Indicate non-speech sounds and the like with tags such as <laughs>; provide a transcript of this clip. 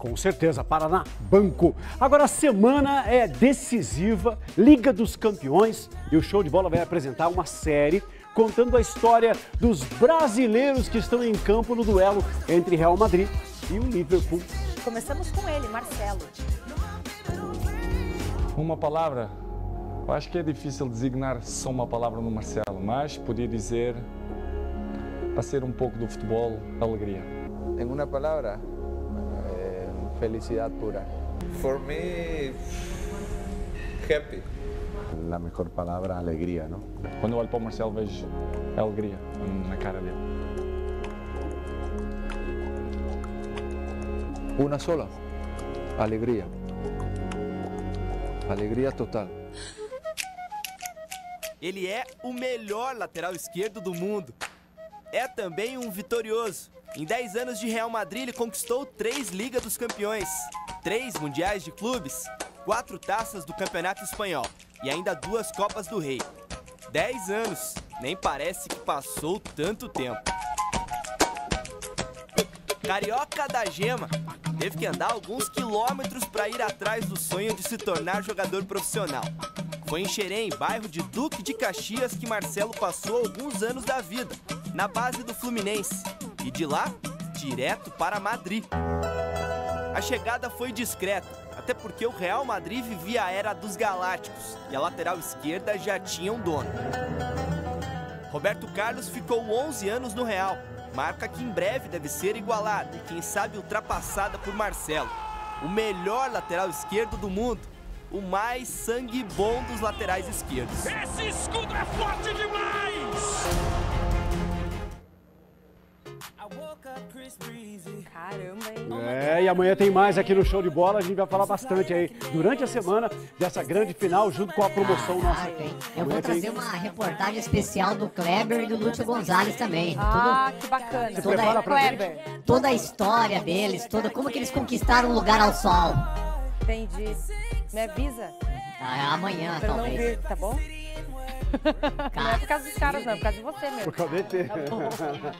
Com certeza, Paraná Banco. Agora a semana é decisiva, Liga dos Campeões, e o Show de Bola vai apresentar uma série contando a história dos brasileiros que estão em campo no duelo entre Real Madrid e o Liverpool. Começamos com ele, Marcelo. Uma palavra. Eu acho que é difícil designar só uma palavra no Marcelo, mas podia dizer, para ser um pouco do futebol, alegria. Em uma palavra, felicidade pura. For me, happy. La mejor palabra, alegría, ¿no? Quando eu olho para o Marcelo, vejo alegria na cara dele. Uma sola, alegria. Alegria total. Ele é o melhor lateral esquerdo do mundo. É também um vitorioso. Em 10 anos de Real Madrid, ele conquistou três Ligas dos Campeões, três Mundiais de Clubes, quatro taças do Campeonato Espanhol e ainda duas Copas do Rei. 10 anos, nem parece que passou tanto tempo. Carioca da Gema teve que andar alguns quilômetros para ir atrás do sonho de se tornar jogador profissional. Foi em Xerém, bairro de Duque de Caxias, que Marcelo passou alguns anos da vida, na base do Fluminense. E de lá, direto para Madrid. A chegada foi discreta, até porque o Real Madrid vivia a era dos Galácticos e a lateral esquerda já tinha um dono. Roberto Carlos ficou 11 anos no Real, marca que em breve deve ser igualada e quem sabe ultrapassada por Marcelo, o melhor lateral esquerdo do mundo, o mais sangue bom dos laterais esquerdos. Esse escudo é forte demais! Caramba, hein? É, e amanhã tem mais aqui no Show de Bola, a gente vai falar bastante aí durante a semana dessa grande final, junto com a promoção nossa aqui. Eu vou Amanhã tem- trazer uma reportagem especial do Kleber e do Lúcio Gonzalez também. Ah, que bacana. Se prepara pra Kleber. Tudo, toda a história deles, toda, como que eles conquistaram o lugar ao sol. Entendi. Me avisa Ah, amanhã, pra eu não talvez. vir, tá bom? <laughs> Não é por causa dos caras, não, é por causa de você mesmo. Por causa de ter. Tá. <laughs>